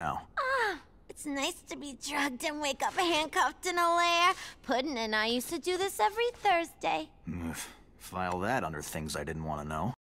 now. Ah, it's nice to be drugged and wake up handcuffed in a lair. Puddin' and I used to do this every Thursday. File that under things I didn't want to know.